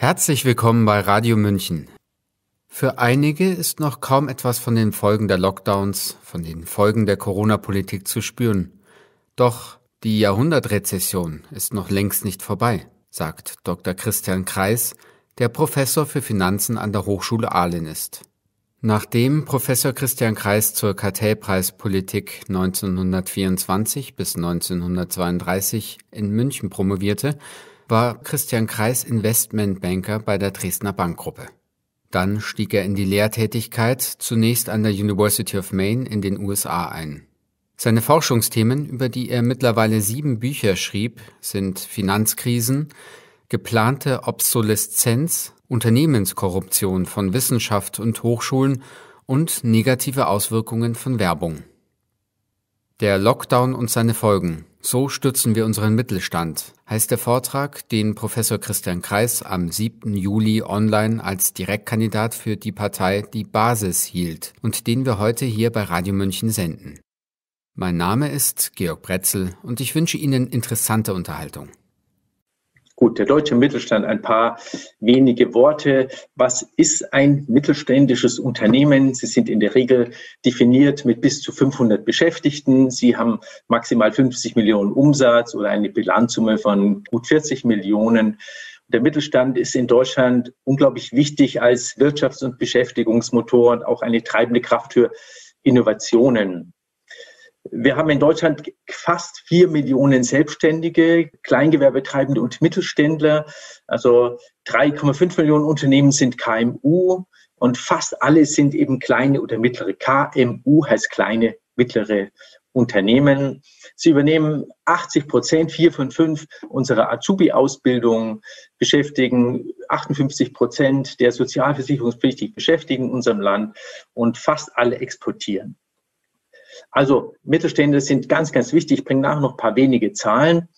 Herzlich willkommen bei Radio München. Für einige ist noch kaum etwas von den Folgen der Lockdowns, von den Folgen der Corona-Politik zu spüren. Doch die Jahrhundertrezession ist noch längst nicht vorbei, sagt Dr. Christian Kreis, der Professor für Finanzen an der Hochschule Aalen ist. Nachdem Professor Christian Kreis zur Kartellpreispolitik 1924 bis 1932 in München promovierte, war Christian Kreis Investmentbanker bei der Dresdner Bankgruppe. Dann stieg er in die Lehrtätigkeit zunächst an der University of Maine in den USA ein. Seine Forschungsthemen, über die er mittlerweile sieben Bücher schrieb, sind Finanzkrisen, geplante Obsoleszenz, Unternehmenskorruption von Wissenschaft und Hochschulen und negative Auswirkungen von Werbung. Der Lockdown und seine Folgen so stützen wir unseren Mittelstand, heißt der Vortrag, den Professor Christian Kreis am 7. Juli online als Direktkandidat für die Partei Die Basis hielt und den wir heute hier bei Radio München senden. Mein Name ist Georg Bretzel und ich wünsche Ihnen interessante Unterhaltung. Gut, der deutsche Mittelstand, ein paar wenige Worte. Was ist ein mittelständisches Unternehmen? Sie sind in der Regel definiert mit bis zu 500 Beschäftigten. Sie haben maximal 50 Millionen Umsatz oder eine Bilanzsumme von gut 40 Millionen. Der Mittelstand ist in Deutschland unglaublich wichtig als Wirtschafts- und Beschäftigungsmotor und auch eine treibende Kraft für Innovationen. Wir haben in Deutschland fast vier Millionen Selbstständige, Kleingewerbetreibende und Mittelständler. Also 3,5 Millionen Unternehmen sind KMU und fast alle sind eben kleine oder mittlere. KMU heißt kleine, mittlere Unternehmen. Sie übernehmen 80 Prozent, vier von fünf unserer Azubi-Ausbildung, beschäftigen 58 Prozent der sozialversicherungspflichtig Beschäftigten in unserem Land und fast alle exportieren. Also Mittelstände sind ganz, ganz wichtig. Ich bringe nachher noch ein paar wenige Zahlen.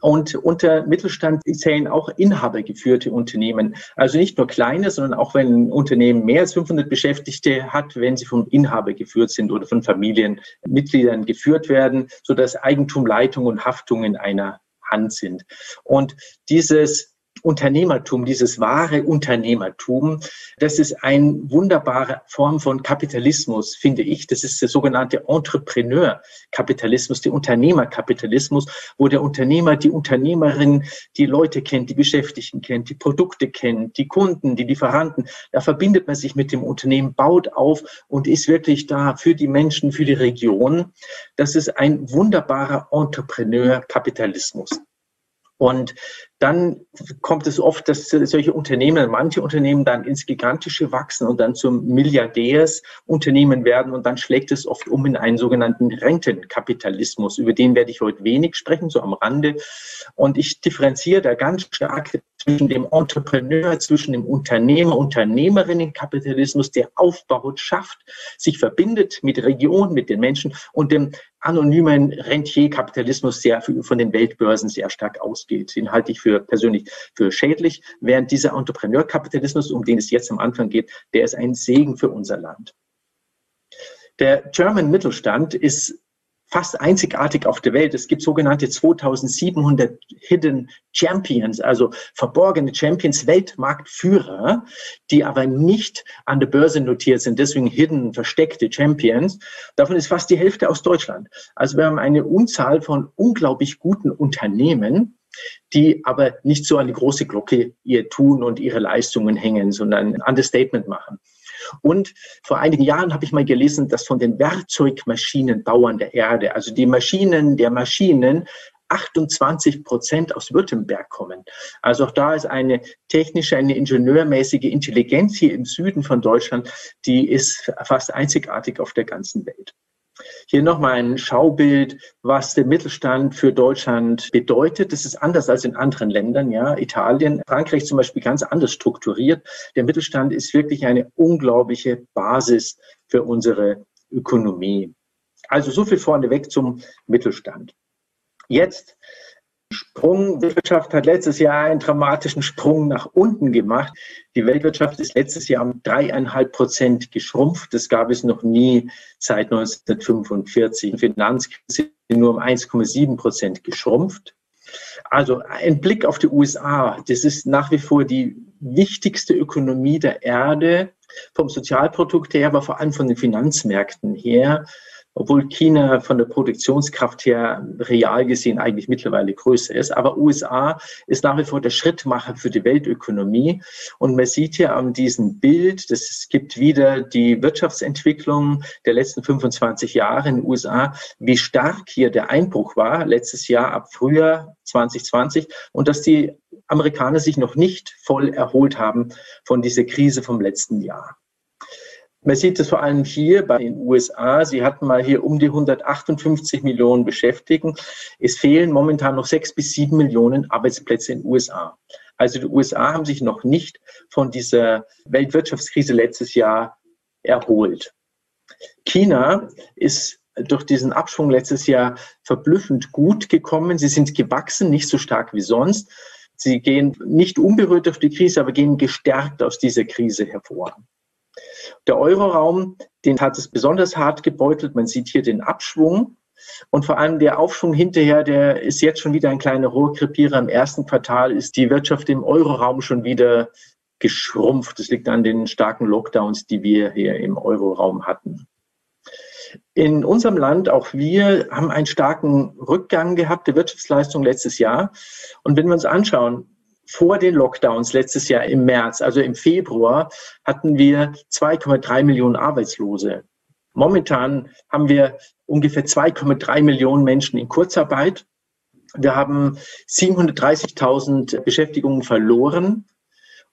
Und unter Mittelstand zählen auch inhabergeführte Unternehmen. Also nicht nur kleine, sondern auch wenn ein Unternehmen mehr als 500 Beschäftigte hat, wenn sie vom Inhaber geführt sind oder von Familienmitgliedern geführt werden, sodass Eigentum, Leitung und Haftung in einer Hand sind. Und dieses Unternehmertum, dieses wahre Unternehmertum, das ist eine wunderbare Form von Kapitalismus, finde ich. Das ist der sogenannte Entrepreneur-Kapitalismus, der Unternehmerkapitalismus, wo der Unternehmer, die Unternehmerin die Leute kennt, die Beschäftigten kennt, die Produkte kennt, die Kunden, die Lieferanten. Da verbindet man sich mit dem Unternehmen, baut auf und ist wirklich da für die Menschen, für die Region. Das ist ein wunderbarer Entrepreneur-Kapitalismus. Und dann kommt es oft, dass solche Unternehmen, manche Unternehmen dann ins Gigantische wachsen und dann zum Milliardärsunternehmen werden und dann schlägt es oft um in einen sogenannten Rentenkapitalismus. Über den werde ich heute wenig sprechen, so am Rande. Und ich differenziere da ganz stark zwischen dem Entrepreneur, zwischen dem Unternehmer, Unternehmerinnenkapitalismus, der aufbaut, schafft, sich verbindet mit Regionen, mit den Menschen und dem anonymen Rentierkapitalismus, der von den Weltbörsen sehr stark ausgeht. Den halte ich für persönlich für schädlich, während dieser Entrepreneurkapitalismus, um den es jetzt am Anfang geht, der ist ein Segen für unser Land. Der German Mittelstand ist fast einzigartig auf der Welt. Es gibt sogenannte 2700 Hidden Champions, also verborgene Champions, Weltmarktführer, die aber nicht an der Börse notiert sind, deswegen hidden, versteckte Champions. Davon ist fast die Hälfte aus Deutschland. Also wir haben eine Unzahl von unglaublich guten Unternehmen, die aber nicht so die große Glocke ihr Tun und ihre Leistungen hängen, sondern ein Understatement machen. Und vor einigen Jahren habe ich mal gelesen, dass von den Werkzeugmaschinenbauern der Erde, also die Maschinen der Maschinen, 28 Prozent aus Württemberg kommen. Also auch da ist eine technische, eine ingenieurmäßige Intelligenz hier im Süden von Deutschland, die ist fast einzigartig auf der ganzen Welt. Hier nochmal ein Schaubild, was der Mittelstand für Deutschland bedeutet. Das ist anders als in anderen Ländern, ja. Italien, Frankreich zum Beispiel ganz anders strukturiert. Der Mittelstand ist wirklich eine unglaubliche Basis für unsere Ökonomie. Also so viel vorneweg zum Mittelstand. Jetzt Sprung. Wirtschaft hat letztes Jahr einen dramatischen Sprung nach unten gemacht. Die Weltwirtschaft ist letztes Jahr um dreieinhalb Prozent geschrumpft. Das gab es noch nie seit 1945. Die Finanzkrise nur um 1,7 Prozent geschrumpft. Also ein Blick auf die USA, das ist nach wie vor die wichtigste Ökonomie der Erde, vom Sozialprodukt her, aber vor allem von den Finanzmärkten her obwohl China von der Produktionskraft her real gesehen eigentlich mittlerweile größer ist. Aber USA ist nach wie vor der Schrittmacher für die Weltökonomie. Und man sieht hier an diesem Bild, das gibt wieder die Wirtschaftsentwicklung der letzten 25 Jahre in den USA, wie stark hier der Einbruch war letztes Jahr ab Frühjahr 2020 und dass die Amerikaner sich noch nicht voll erholt haben von dieser Krise vom letzten Jahr. Man sieht es vor allem hier bei den USA. Sie hatten mal hier um die 158 Millionen Beschäftigten. Es fehlen momentan noch sechs bis sieben Millionen Arbeitsplätze in den USA. Also die USA haben sich noch nicht von dieser Weltwirtschaftskrise letztes Jahr erholt. China ist durch diesen Abschwung letztes Jahr verblüffend gut gekommen. Sie sind gewachsen, nicht so stark wie sonst. Sie gehen nicht unberührt durch die Krise, aber gehen gestärkt aus dieser Krise hervor. Der Euroraum, den hat es besonders hart gebeutelt. Man sieht hier den Abschwung. Und vor allem der Aufschwung hinterher, der ist jetzt schon wieder ein kleiner Rohrkrepierer. Im ersten Quartal ist die Wirtschaft im Euroraum schon wieder geschrumpft. Das liegt an den starken Lockdowns, die wir hier im Euroraum hatten. In unserem Land, auch wir, haben einen starken Rückgang gehabt der Wirtschaftsleistung letztes Jahr. Und wenn wir uns anschauen, vor den Lockdowns letztes Jahr im März, also im Februar, hatten wir 2,3 Millionen Arbeitslose. Momentan haben wir ungefähr 2,3 Millionen Menschen in Kurzarbeit. Wir haben 730.000 Beschäftigungen verloren.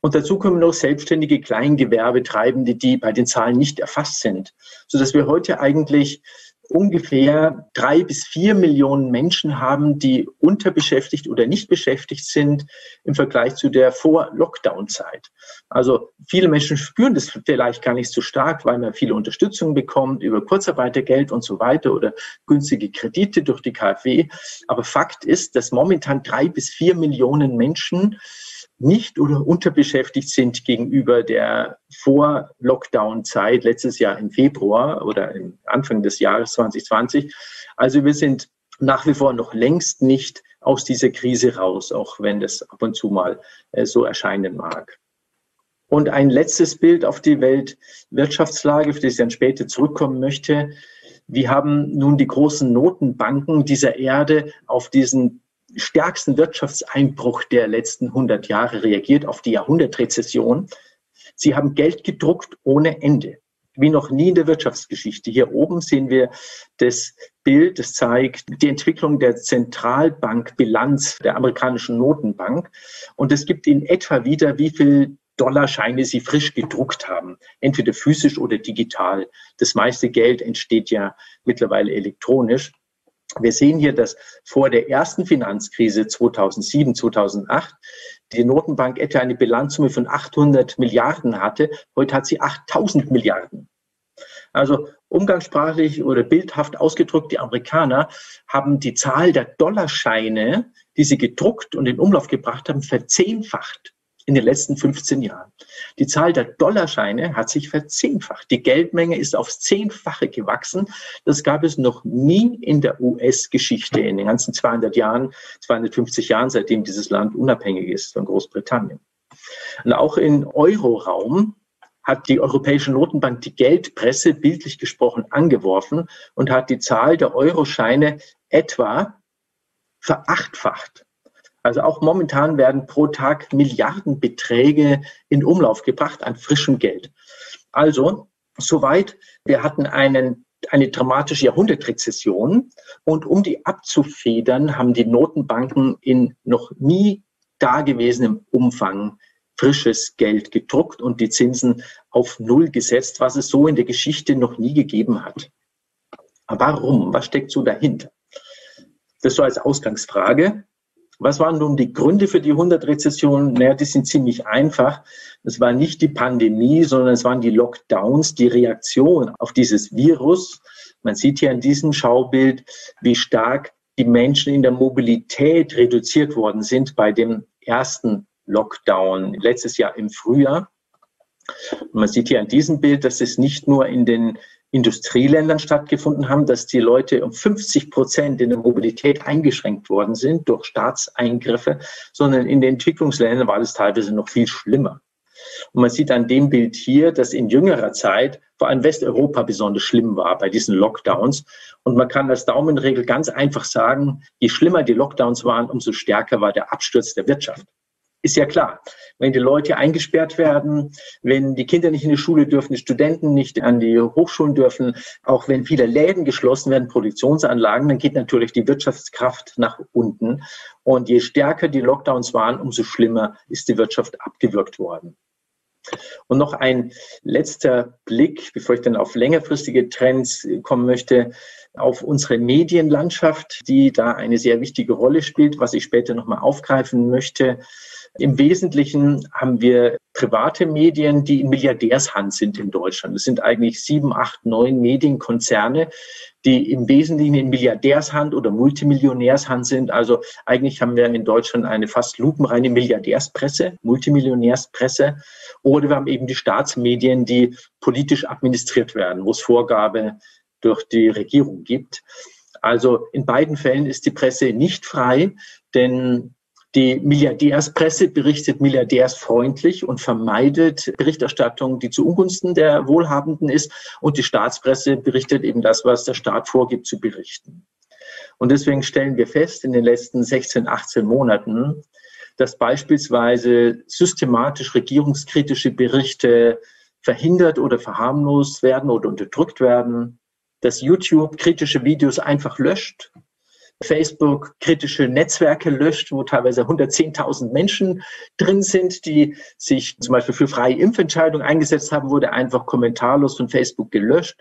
Und dazu kommen noch selbstständige Kleingewerbetreibende, die bei den Zahlen nicht erfasst sind, sodass wir heute eigentlich ungefähr drei bis vier Millionen Menschen haben, die unterbeschäftigt oder nicht beschäftigt sind im Vergleich zu der Vor-Lockdown-Zeit. Also viele Menschen spüren das vielleicht gar nicht so stark, weil man viele Unterstützung bekommt über Kurzarbeitergeld und so weiter oder günstige Kredite durch die KfW. Aber Fakt ist, dass momentan drei bis vier Millionen Menschen nicht oder unterbeschäftigt sind gegenüber der Vor-Lockdown-Zeit letztes Jahr im Februar oder im Anfang des Jahres 2020. Also wir sind nach wie vor noch längst nicht aus dieser Krise raus, auch wenn das ab und zu mal äh, so erscheinen mag. Und ein letztes Bild auf die Weltwirtschaftslage, auf das ich dann später zurückkommen möchte. Wir haben nun die großen Notenbanken dieser Erde auf diesen stärksten Wirtschaftseinbruch der letzten 100 Jahre reagiert, auf die Jahrhundertrezession. Sie haben Geld gedruckt ohne Ende, wie noch nie in der Wirtschaftsgeschichte. Hier oben sehen wir das Bild, das zeigt die Entwicklung der Zentralbankbilanz der amerikanischen Notenbank. Und es gibt in etwa wieder, wie viel Dollarscheine sie frisch gedruckt haben, entweder physisch oder digital. Das meiste Geld entsteht ja mittlerweile elektronisch. Wir sehen hier, dass vor der ersten Finanzkrise 2007, 2008 die Notenbank etwa eine Bilanzsumme von 800 Milliarden hatte. Heute hat sie 8000 Milliarden. Also umgangssprachlich oder bildhaft ausgedrückt, die Amerikaner haben die Zahl der Dollarscheine, die sie gedruckt und in Umlauf gebracht haben, verzehnfacht in den letzten 15 Jahren. Die Zahl der Dollarscheine hat sich verzehnfacht. Die Geldmenge ist aufs Zehnfache gewachsen. Das gab es noch nie in der US-Geschichte in den ganzen 200 Jahren, 250 Jahren, seitdem dieses Land unabhängig ist von Großbritannien. Und auch im Euroraum hat die Europäische Notenbank die Geldpresse bildlich gesprochen angeworfen und hat die Zahl der Euroscheine etwa verachtfacht. Also auch momentan werden pro Tag Milliardenbeträge in Umlauf gebracht an frischem Geld. Also, soweit, wir hatten einen eine dramatische Jahrhundertrezession. Und um die abzufedern, haben die Notenbanken in noch nie dagewesenem Umfang frisches Geld gedruckt und die Zinsen auf Null gesetzt, was es so in der Geschichte noch nie gegeben hat. Warum? Was steckt so dahinter? Das so als Ausgangsfrage. Was waren nun die Gründe für die 100-Rezession? Naja, die sind ziemlich einfach. Es war nicht die Pandemie, sondern es waren die Lockdowns, die Reaktion auf dieses Virus. Man sieht hier in diesem Schaubild, wie stark die Menschen in der Mobilität reduziert worden sind bei dem ersten Lockdown letztes Jahr im Frühjahr. Und man sieht hier an diesem Bild, dass es nicht nur in den Industrieländern stattgefunden haben, dass die Leute um 50 Prozent in der Mobilität eingeschränkt worden sind durch Staatseingriffe, sondern in den Entwicklungsländern war das teilweise noch viel schlimmer. Und man sieht an dem Bild hier, dass in jüngerer Zeit vor allem Westeuropa besonders schlimm war bei diesen Lockdowns. Und man kann als Daumenregel ganz einfach sagen, je schlimmer die Lockdowns waren, umso stärker war der Absturz der Wirtschaft. Ist ja klar, wenn die Leute eingesperrt werden, wenn die Kinder nicht in die Schule dürfen, die Studenten nicht an die Hochschulen dürfen, auch wenn viele Läden geschlossen werden, Produktionsanlagen, dann geht natürlich die Wirtschaftskraft nach unten. Und je stärker die Lockdowns waren, umso schlimmer ist die Wirtschaft abgewürgt worden. Und noch ein letzter Blick, bevor ich dann auf längerfristige Trends kommen möchte, auf unsere Medienlandschaft, die da eine sehr wichtige Rolle spielt, was ich später nochmal aufgreifen möchte. Im Wesentlichen haben wir private Medien, die in Milliardärshand sind in Deutschland. Es sind eigentlich sieben, acht, neun Medienkonzerne, die im Wesentlichen in Milliardärshand oder Multimillionärshand sind. Also eigentlich haben wir in Deutschland eine fast lupenreine Milliardärspresse, Multimillionärspresse. Oder wir haben eben die Staatsmedien, die politisch administriert werden, wo es Vorgabe durch die Regierung gibt. Also in beiden Fällen ist die Presse nicht frei, denn die Milliardärspresse berichtet milliardärsfreundlich und vermeidet Berichterstattung, die zu Ungunsten der Wohlhabenden ist. Und die Staatspresse berichtet eben das, was der Staat vorgibt zu berichten. Und deswegen stellen wir fest in den letzten 16, 18 Monaten, dass beispielsweise systematisch regierungskritische Berichte verhindert oder verharmlost werden oder unterdrückt werden, dass YouTube kritische Videos einfach löscht Facebook kritische Netzwerke löscht, wo teilweise 110.000 Menschen drin sind, die sich zum Beispiel für freie Impfentscheidungen eingesetzt haben, wurde einfach kommentarlos von Facebook gelöscht.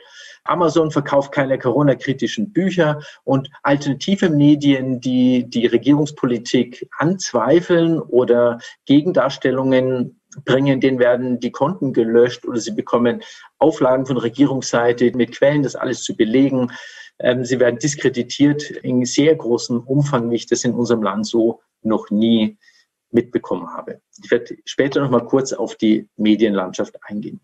Amazon verkauft keine Corona-kritischen Bücher und alternative Medien, die die Regierungspolitik anzweifeln oder Gegendarstellungen bringen, denen werden die Konten gelöscht oder sie bekommen Auflagen von Regierungsseite mit Quellen, das alles zu belegen. Ähm, sie werden diskreditiert in sehr großem Umfang, wie ich das in unserem Land so noch nie mitbekommen habe. Ich werde später noch mal kurz auf die Medienlandschaft eingehen.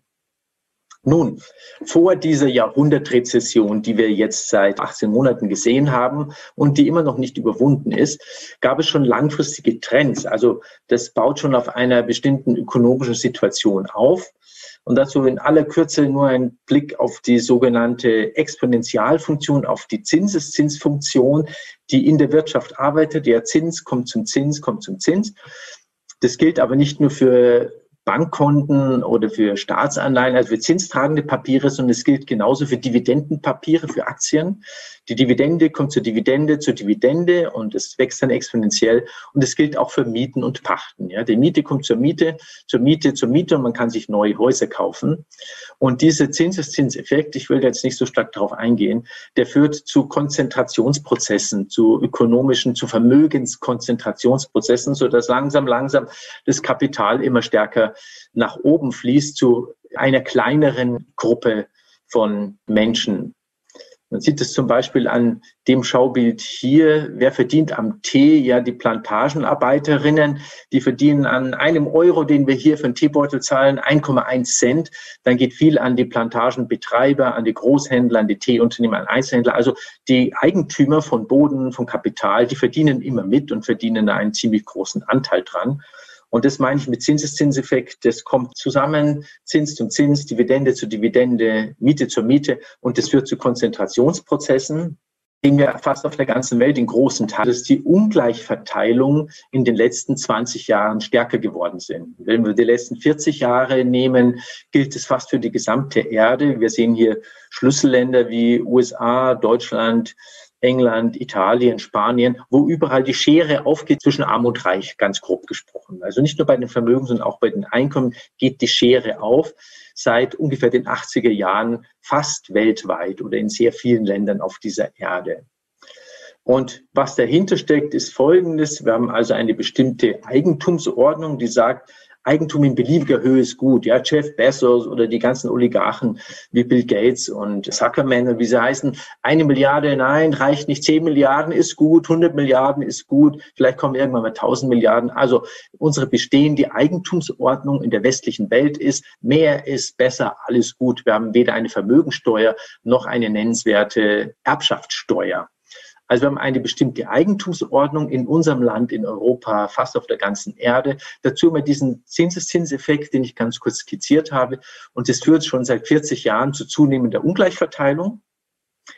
Nun, vor dieser Jahrhundertrezession, die wir jetzt seit 18 Monaten gesehen haben und die immer noch nicht überwunden ist, gab es schon langfristige Trends. Also das baut schon auf einer bestimmten ökonomischen Situation auf. Und dazu in aller Kürze nur ein Blick auf die sogenannte Exponentialfunktion, auf die Zinseszinsfunktion, die in der Wirtschaft arbeitet. Der Zins kommt zum Zins, kommt zum Zins. Das gilt aber nicht nur für Bankkonten oder für Staatsanleihen, also für zinstragende Papiere, sondern es gilt genauso für Dividendenpapiere, für Aktien. Die Dividende kommt zur Dividende, zur Dividende und es wächst dann exponentiell. Und es gilt auch für Mieten und Pachten. Ja, die Miete kommt zur Miete, zur Miete, zur Miete und man kann sich neue Häuser kaufen. Und dieser Zinseszinseffekt, ich will jetzt nicht so stark darauf eingehen, der führt zu Konzentrationsprozessen, zu ökonomischen, zu Vermögenskonzentrationsprozessen, so dass langsam, langsam das Kapital immer stärker nach oben fließt zu einer kleineren Gruppe von Menschen. Man sieht es zum Beispiel an dem Schaubild hier. Wer verdient am Tee? Ja, die Plantagenarbeiterinnen, die verdienen an einem Euro, den wir hier für einen Teebeutel zahlen, 1,1 Cent. Dann geht viel an die Plantagenbetreiber, an die Großhändler, an die Teeunternehmer, an Einzelhändler. Also die Eigentümer von Boden, von Kapital, die verdienen immer mit und verdienen da einen ziemlich großen Anteil dran. Und das meine ich mit Zinseszinseffekt. Das kommt zusammen, Zins zum Zins, Dividende zu Dividende, Miete zur Miete. Und das führt zu Konzentrationsprozessen, sehen wir fast auf der ganzen Welt in großen Teilen, dass die Ungleichverteilung in den letzten 20 Jahren stärker geworden sind. Wenn wir die letzten 40 Jahre nehmen, gilt es fast für die gesamte Erde. Wir sehen hier Schlüsselländer wie USA, Deutschland, England, Italien, Spanien, wo überall die Schere aufgeht zwischen Arm und Reich, ganz grob gesprochen. Also nicht nur bei den Vermögen, sondern auch bei den Einkommen geht die Schere auf seit ungefähr den 80er Jahren fast weltweit oder in sehr vielen Ländern auf dieser Erde. Und was dahinter steckt, ist Folgendes. Wir haben also eine bestimmte Eigentumsordnung, die sagt, Eigentum in beliebiger Höhe ist gut. Ja, Jeff Bezos oder die ganzen Oligarchen wie Bill Gates und Zuckerman und wie sie heißen. Eine Milliarde, nein, reicht nicht. Zehn Milliarden ist gut. 100 Milliarden ist gut. Vielleicht kommen irgendwann mal 1000 Milliarden. Also unsere bestehende Eigentumsordnung in der westlichen Welt ist, mehr ist besser, alles gut. Wir haben weder eine Vermögensteuer noch eine nennenswerte Erbschaftssteuer. Also wir haben eine bestimmte Eigentumsordnung in unserem Land, in Europa, fast auf der ganzen Erde. Dazu wir diesen Zinseszinseffekt, den ich ganz kurz skizziert habe. Und das führt schon seit 40 Jahren zu zunehmender Ungleichverteilung.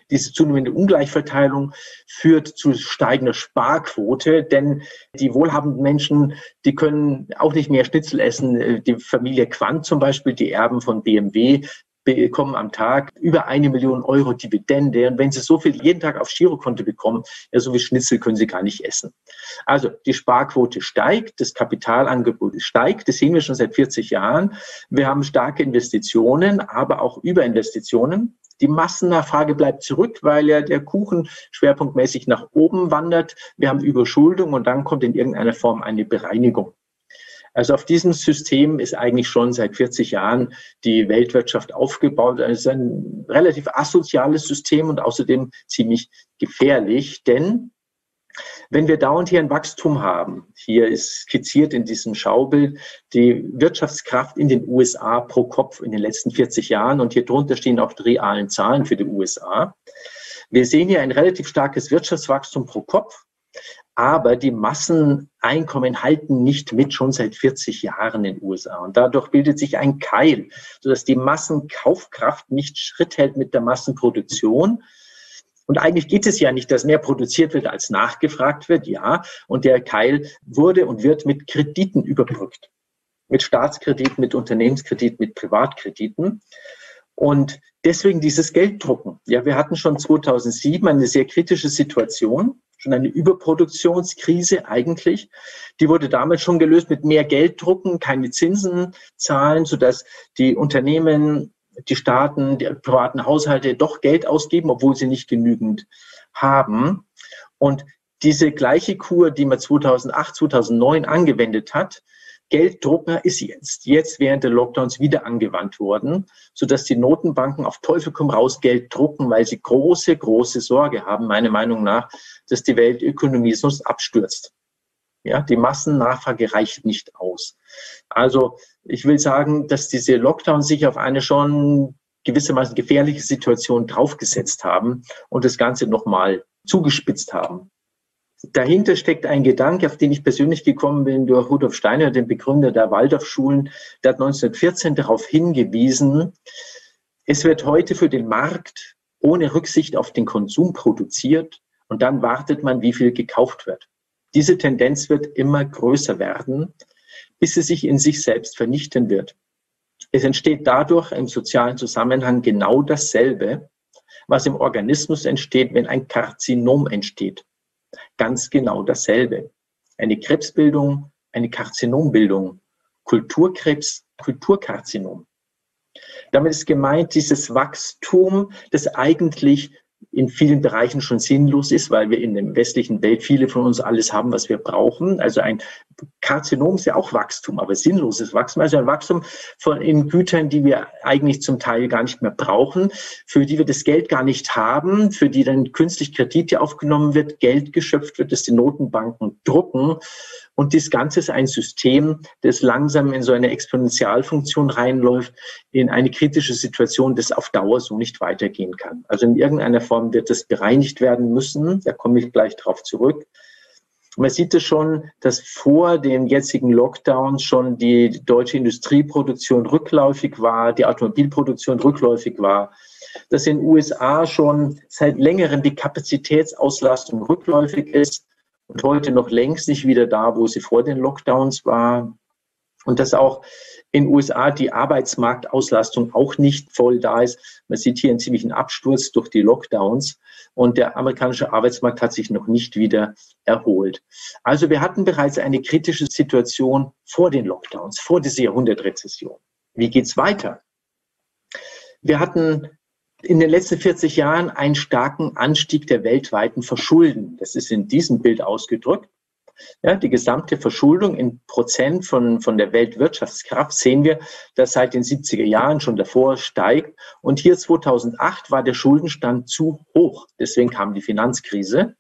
Diese zunehmende Ungleichverteilung führt zu steigender Sparquote, denn die wohlhabenden Menschen, die können auch nicht mehr Schnitzel essen. Die Familie Quandt zum Beispiel, die Erben von BMW, bekommen am Tag über eine Million Euro Dividende. Und wenn Sie so viel jeden Tag auf Girokonto bekommen, ja, so wie Schnitzel können Sie gar nicht essen. Also die Sparquote steigt, das Kapitalangebot steigt. Das sehen wir schon seit 40 Jahren. Wir haben starke Investitionen, aber auch Überinvestitionen. Die Massennachfrage bleibt zurück, weil ja der Kuchen schwerpunktmäßig nach oben wandert. Wir haben Überschuldung und dann kommt in irgendeiner Form eine Bereinigung. Also auf diesem System ist eigentlich schon seit 40 Jahren die Weltwirtschaft aufgebaut. Es ist ein relativ asoziales System und außerdem ziemlich gefährlich, denn wenn wir dauernd hier ein Wachstum haben, hier ist skizziert in diesem Schaubild die Wirtschaftskraft in den USA pro Kopf in den letzten 40 Jahren und hier drunter stehen auch die realen Zahlen für die USA. Wir sehen hier ein relativ starkes Wirtschaftswachstum pro Kopf, aber die Masseneinkommen halten nicht mit, schon seit 40 Jahren in den USA. Und dadurch bildet sich ein Keil, sodass die Massenkaufkraft nicht Schritt hält mit der Massenproduktion. Und eigentlich geht es ja nicht, dass mehr produziert wird, als nachgefragt wird, ja. Und der Keil wurde und wird mit Krediten überbrückt. Mit Staatskrediten, mit Unternehmenskrediten, mit Privatkrediten. Und deswegen dieses Gelddrucken. Ja, wir hatten schon 2007 eine sehr kritische Situation schon eine Überproduktionskrise eigentlich. Die wurde damals schon gelöst mit mehr Gelddrucken, keine Zinsen zahlen, sodass die Unternehmen, die Staaten, die privaten Haushalte doch Geld ausgeben, obwohl sie nicht genügend haben. Und diese gleiche Kur, die man 2008, 2009 angewendet hat, Gelddrucker ist jetzt, jetzt während der Lockdowns wieder angewandt worden, sodass die Notenbanken auf Teufel komm raus Geld drucken, weil sie große, große Sorge haben, meiner Meinung nach, dass die Weltökonomie sonst abstürzt. Ja, die Massennachfrage reicht nicht aus. Also ich will sagen, dass diese Lockdowns sich auf eine schon gewissermaßen gefährliche Situation draufgesetzt haben und das Ganze nochmal zugespitzt haben. Dahinter steckt ein Gedanke, auf den ich persönlich gekommen bin durch Rudolf Steiner, den Begründer der Waldorfschulen. Der hat 1914 darauf hingewiesen, es wird heute für den Markt ohne Rücksicht auf den Konsum produziert und dann wartet man, wie viel gekauft wird. Diese Tendenz wird immer größer werden, bis sie sich in sich selbst vernichten wird. Es entsteht dadurch im sozialen Zusammenhang genau dasselbe, was im Organismus entsteht, wenn ein Karzinom entsteht ganz genau dasselbe. Eine Krebsbildung, eine Karzinombildung, Kulturkrebs, Kulturkarzinom. Damit ist gemeint dieses Wachstum, das eigentlich in vielen Bereichen schon sinnlos ist, weil wir in der westlichen Welt viele von uns alles haben, was wir brauchen. Also ein Karzinom ist ja auch Wachstum, aber sinnloses Wachstum, also ein Wachstum von in Gütern, die wir eigentlich zum Teil gar nicht mehr brauchen, für die wir das Geld gar nicht haben, für die dann künstlich Kredite aufgenommen wird, Geld geschöpft wird, das die Notenbanken drucken und das Ganze ist ein System, das langsam in so eine Exponentialfunktion reinläuft, in eine kritische Situation, das auf Dauer so nicht weitergehen kann. Also in irgendeiner Form wird das bereinigt werden müssen. Da komme ich gleich drauf zurück. Man sieht es schon, dass vor den jetzigen Lockdowns schon die deutsche Industrieproduktion rückläufig war, die Automobilproduktion rückläufig war, dass in den USA schon seit längerem die Kapazitätsauslastung rückläufig ist und heute noch längst nicht wieder da, wo sie vor den Lockdowns war. Und dass auch in USA die Arbeitsmarktauslastung auch nicht voll da ist. Man sieht hier einen ziemlichen Absturz durch die Lockdowns und der amerikanische Arbeitsmarkt hat sich noch nicht wieder erholt. Also wir hatten bereits eine kritische Situation vor den Lockdowns, vor dieser Jahrhundertrezession. Wie geht's weiter? Wir hatten in den letzten 40 Jahren einen starken Anstieg der weltweiten Verschulden. Das ist in diesem Bild ausgedrückt. Ja, die gesamte Verschuldung in Prozent von, von der Weltwirtschaftskraft sehen wir, dass seit den 70er Jahren schon davor steigt. Und hier 2008 war der Schuldenstand zu hoch. Deswegen kam die Finanzkrise.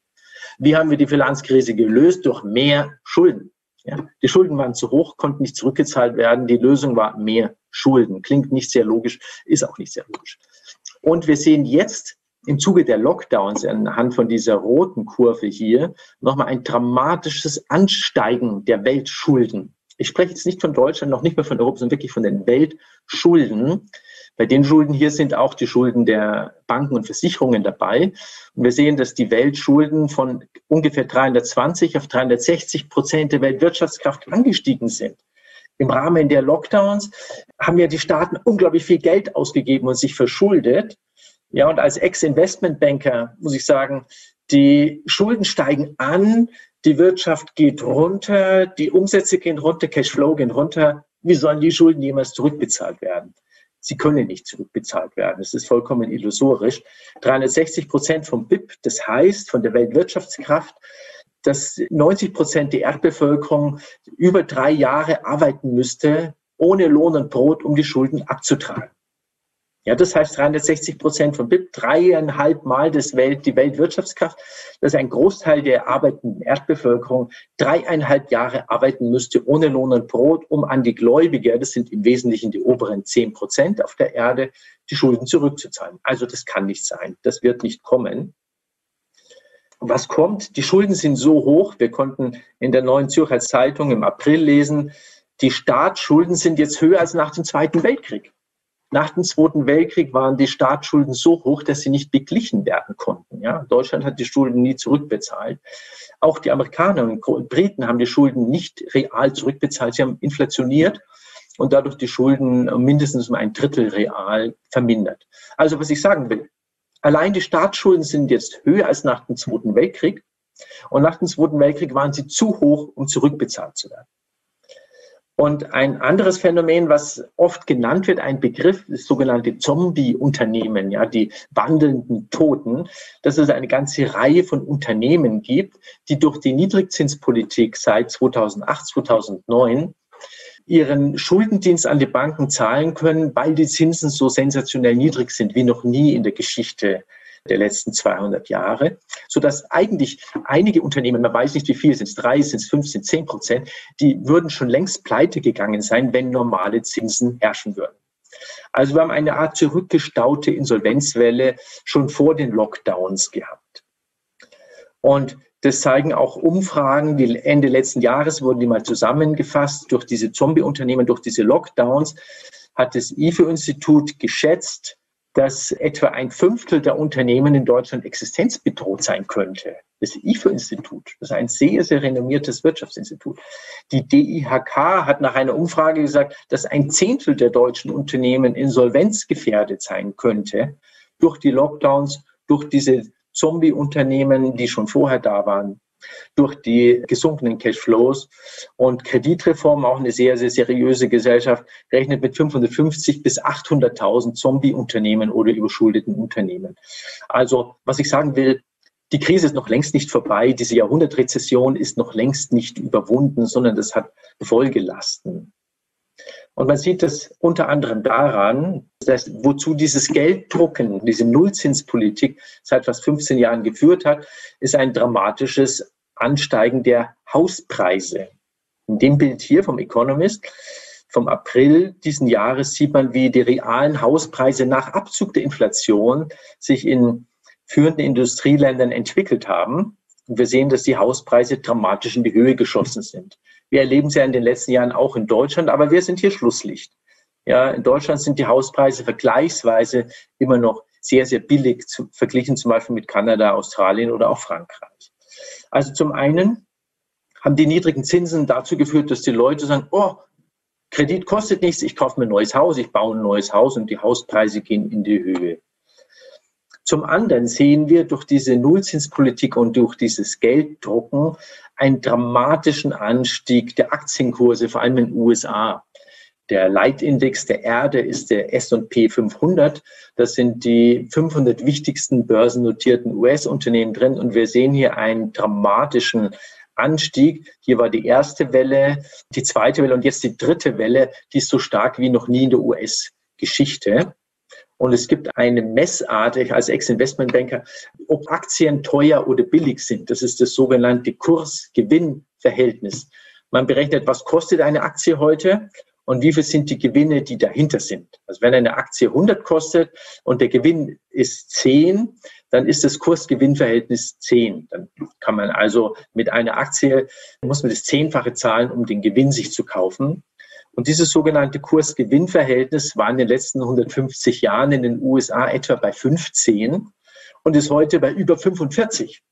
Wie haben wir die Finanzkrise gelöst? Durch mehr Schulden. Ja, die Schulden waren zu hoch, konnten nicht zurückgezahlt werden. Die Lösung war mehr Schulden. Klingt nicht sehr logisch, ist auch nicht sehr logisch. Und wir sehen jetzt im Zuge der Lockdowns anhand von dieser roten Kurve hier nochmal ein dramatisches Ansteigen der Weltschulden. Ich spreche jetzt nicht von Deutschland, noch nicht mehr von Europa, sondern wirklich von den Weltschulden. Bei den Schulden hier sind auch die Schulden der Banken und Versicherungen dabei. Und wir sehen, dass die Weltschulden von ungefähr 320 auf 360 Prozent der Weltwirtschaftskraft angestiegen sind. Im Rahmen der Lockdowns haben ja die Staaten unglaublich viel Geld ausgegeben und sich verschuldet. Ja, und als Ex-Investmentbanker muss ich sagen, die Schulden steigen an, die Wirtschaft geht runter, die Umsätze gehen runter, Cashflow gehen runter. Wie sollen die Schulden jemals zurückbezahlt werden? Sie können nicht zurückbezahlt werden. Das ist vollkommen illusorisch. 360 Prozent vom BIP, das heißt von der Weltwirtschaftskraft, dass 90 Prozent der Erdbevölkerung über drei Jahre arbeiten müsste, ohne Lohn und Brot, um die Schulden abzutragen. Ja, das heißt 360 Prozent von BIP, dreieinhalb Mal das Welt, die Weltwirtschaftskraft, dass ein Großteil der arbeitenden Erdbevölkerung dreieinhalb Jahre arbeiten müsste ohne Lohn und Brot, um an die Gläubiger, das sind im Wesentlichen die oberen zehn Prozent auf der Erde, die Schulden zurückzuzahlen. Also das kann nicht sein. Das wird nicht kommen. Was kommt? Die Schulden sind so hoch. Wir konnten in der Neuen Zürcher Zeitung im April lesen, die Staatsschulden sind jetzt höher als nach dem Zweiten Weltkrieg. Nach dem Zweiten Weltkrieg waren die Staatsschulden so hoch, dass sie nicht beglichen werden konnten. Ja, Deutschland hat die Schulden nie zurückbezahlt. Auch die Amerikaner und Briten haben die Schulden nicht real zurückbezahlt. Sie haben inflationiert und dadurch die Schulden mindestens um ein Drittel real vermindert. Also was ich sagen will, allein die Staatsschulden sind jetzt höher als nach dem Zweiten Weltkrieg. Und nach dem Zweiten Weltkrieg waren sie zu hoch, um zurückbezahlt zu werden. Und ein anderes Phänomen, was oft genannt wird, ein Begriff, ist sogenannte Zombie-Unternehmen, ja, die wandelnden Toten, dass es eine ganze Reihe von Unternehmen gibt, die durch die Niedrigzinspolitik seit 2008, 2009 ihren Schuldendienst an die Banken zahlen können, weil die Zinsen so sensationell niedrig sind wie noch nie in der Geschichte der letzten 200 Jahre, so dass eigentlich einige Unternehmen, man weiß nicht wie viel, sind es drei, sind es fünf, sind es zehn Prozent, die würden schon längst pleite gegangen sein, wenn normale Zinsen herrschen würden. Also wir haben eine Art zurückgestaute Insolvenzwelle schon vor den Lockdowns gehabt. Und das zeigen auch Umfragen, die Ende letzten Jahres wurden die mal zusammengefasst durch diese Zombie-Unternehmen, durch diese Lockdowns, hat das IFO-Institut geschätzt, dass etwa ein Fünftel der Unternehmen in Deutschland existenzbedroht sein könnte. Das IFO-Institut, das ist ein sehr, sehr renommiertes Wirtschaftsinstitut. Die DIHK hat nach einer Umfrage gesagt, dass ein Zehntel der deutschen Unternehmen insolvenzgefährdet sein könnte durch die Lockdowns, durch diese Zombie-Unternehmen, die schon vorher da waren durch die gesunkenen Cashflows. Und Kreditreform, auch eine sehr, sehr seriöse Gesellschaft, rechnet mit 550 bis 800.000 Zombie-Unternehmen oder überschuldeten Unternehmen. Also, was ich sagen will, die Krise ist noch längst nicht vorbei. Diese Jahrhundertrezession ist noch längst nicht überwunden, sondern das hat Folgelasten. Und man sieht das unter anderem daran, dass wozu dieses Gelddrucken, diese Nullzinspolitik seit fast 15 Jahren geführt hat, ist ein dramatisches Ansteigen der Hauspreise. In dem Bild hier vom Economist vom April diesen Jahres sieht man, wie die realen Hauspreise nach Abzug der Inflation sich in führenden Industrieländern entwickelt haben. Und wir sehen, dass die Hauspreise dramatisch in die Höhe geschossen sind. Wir erleben es ja in den letzten Jahren auch in Deutschland, aber wir sind hier Schlusslicht. Ja, in Deutschland sind die Hauspreise vergleichsweise immer noch sehr, sehr billig, zu, verglichen zum Beispiel mit Kanada, Australien oder auch Frankreich. Also zum einen haben die niedrigen Zinsen dazu geführt, dass die Leute sagen, oh, Kredit kostet nichts, ich kaufe mir ein neues Haus, ich baue ein neues Haus und die Hauspreise gehen in die Höhe. Zum anderen sehen wir durch diese Nullzinspolitik und durch dieses Gelddrucken einen dramatischen Anstieg der Aktienkurse, vor allem in den USA. Der Leitindex der Erde ist der S&P 500. Das sind die 500 wichtigsten börsennotierten US-Unternehmen drin. Und wir sehen hier einen dramatischen Anstieg. Hier war die erste Welle, die zweite Welle und jetzt die dritte Welle. Die ist so stark wie noch nie in der US-Geschichte. Und es gibt eine Messart, ich als Ex-Investmentbanker, ob Aktien teuer oder billig sind. Das ist das sogenannte Kurs-Gewinn-Verhältnis. Man berechnet, was kostet eine Aktie heute und wie viel sind die Gewinne, die dahinter sind. Also wenn eine Aktie 100 kostet und der Gewinn ist 10, dann ist das Kurs-Gewinn-Verhältnis 10. Dann kann man also mit einer Aktie, muss man das Zehnfache zahlen, um den Gewinn sich zu kaufen. Und dieses sogenannte Kurs-Gewinn-Verhältnis war in den letzten 150 Jahren in den USA etwa bei 15 und ist heute bei über 45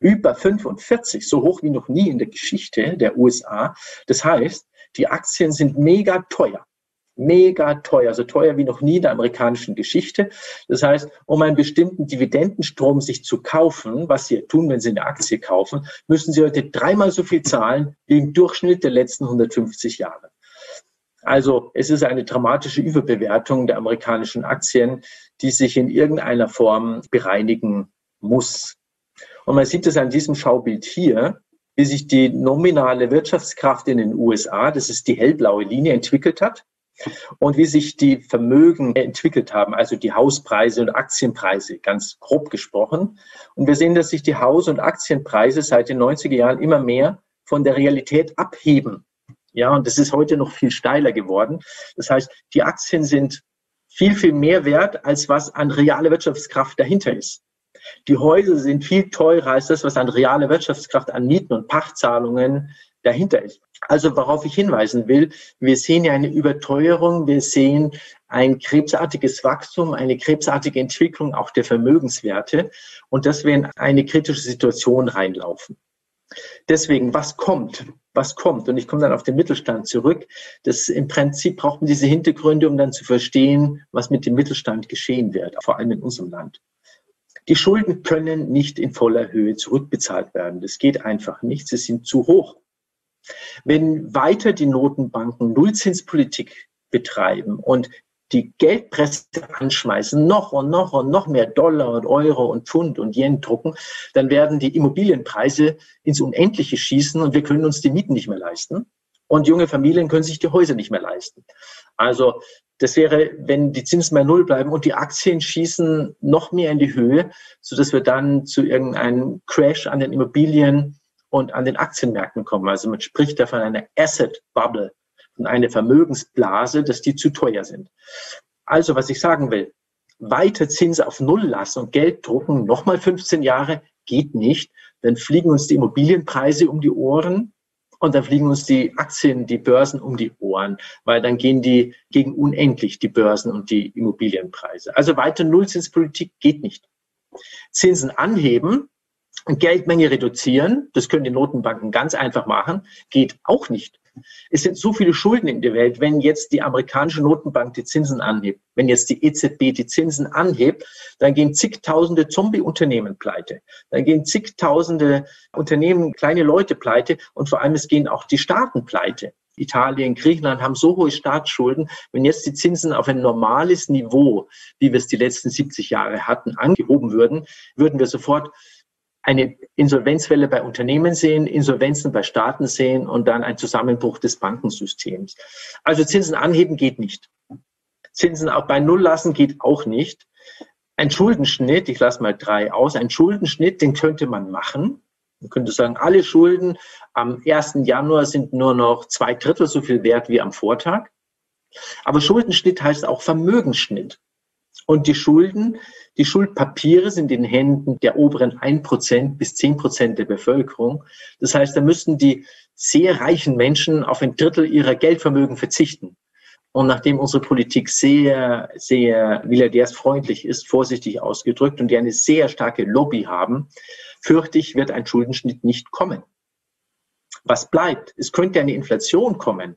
über 45, so hoch wie noch nie in der Geschichte der USA. Das heißt, die Aktien sind mega teuer. Mega teuer, so teuer wie noch nie in der amerikanischen Geschichte. Das heißt, um einen bestimmten Dividendenstrom sich zu kaufen, was Sie tun, wenn Sie eine Aktie kaufen, müssen Sie heute dreimal so viel zahlen wie im Durchschnitt der letzten 150 Jahre. Also es ist eine dramatische Überbewertung der amerikanischen Aktien, die sich in irgendeiner Form bereinigen muss. Und man sieht es an diesem Schaubild hier, wie sich die nominale Wirtschaftskraft in den USA, das ist die hellblaue Linie, entwickelt hat und wie sich die Vermögen entwickelt haben, also die Hauspreise und Aktienpreise, ganz grob gesprochen. Und wir sehen, dass sich die Haus- und Aktienpreise seit den 90er Jahren immer mehr von der Realität abheben. Ja, und das ist heute noch viel steiler geworden. Das heißt, die Aktien sind viel, viel mehr wert, als was an reale Wirtschaftskraft dahinter ist. Die Häuser sind viel teurer als das, was an reale Wirtschaftskraft an Mieten und Pachtzahlungen dahinter ist. Also worauf ich hinweisen will, wir sehen ja eine Überteuerung, wir sehen ein krebsartiges Wachstum, eine krebsartige Entwicklung auch der Vermögenswerte und dass wir in eine kritische Situation reinlaufen. Deswegen, was kommt? Was kommt? Und ich komme dann auf den Mittelstand zurück. Das im Prinzip braucht man diese Hintergründe, um dann zu verstehen, was mit dem Mittelstand geschehen wird, vor allem in unserem Land. Die Schulden können nicht in voller Höhe zurückbezahlt werden. Das geht einfach nicht. Sie sind zu hoch. Wenn weiter die Notenbanken Nullzinspolitik betreiben und die Geldpresse anschmeißen, noch und noch und noch mehr Dollar und Euro und Pfund und Yen drucken, dann werden die Immobilienpreise ins Unendliche schießen und wir können uns die Mieten nicht mehr leisten. Und junge Familien können sich die Häuser nicht mehr leisten. Also das wäre, wenn die Zinsen bei Null bleiben und die Aktien schießen noch mehr in die Höhe, so dass wir dann zu irgendeinem Crash an den Immobilien und an den Aktienmärkten kommen. Also man spricht da von einer Asset Bubble, von einer Vermögensblase, dass die zu teuer sind. Also was ich sagen will, weiter Zinsen auf Null lassen und Geld drucken, nochmal 15 Jahre, geht nicht. Dann fliegen uns die Immobilienpreise um die Ohren und dann fliegen uns die Aktien, die Börsen um die Ohren, weil dann gehen die gegen unendlich, die Börsen und die Immobilienpreise. Also weiter Nullzinspolitik geht nicht. Zinsen anheben, Geldmenge reduzieren, das können die Notenbanken ganz einfach machen, geht auch nicht. Es sind so viele Schulden in der Welt. Wenn jetzt die amerikanische Notenbank die Zinsen anhebt, wenn jetzt die EZB die Zinsen anhebt, dann gehen zigtausende Zombie-Unternehmen pleite. Dann gehen zigtausende Unternehmen, kleine Leute pleite und vor allem es gehen auch die Staaten pleite. Italien, Griechenland haben so hohe Staatsschulden. Wenn jetzt die Zinsen auf ein normales Niveau, wie wir es die letzten 70 Jahre hatten, angehoben würden, würden wir sofort eine Insolvenzwelle bei Unternehmen sehen, Insolvenzen bei Staaten sehen und dann ein Zusammenbruch des Bankensystems. Also Zinsen anheben geht nicht. Zinsen auch bei Null lassen geht auch nicht. Ein Schuldenschnitt, ich lasse mal drei aus, ein Schuldenschnitt, den könnte man machen. Man könnte sagen, alle Schulden am 1. Januar sind nur noch zwei Drittel so viel wert wie am Vortag. Aber Schuldenschnitt heißt auch Vermögensschnitt. Und die Schulden, die Schuldpapiere sind in Händen der oberen 1% bis 10% der Bevölkerung. Das heißt, da müssten die sehr reichen Menschen auf ein Drittel ihrer Geldvermögen verzichten. Und nachdem unsere Politik sehr, sehr milliardärsfreundlich ist, vorsichtig ausgedrückt, und die eine sehr starke Lobby haben, fürchte ich, wird ein Schuldenschnitt nicht kommen. Was bleibt? Es könnte eine Inflation kommen.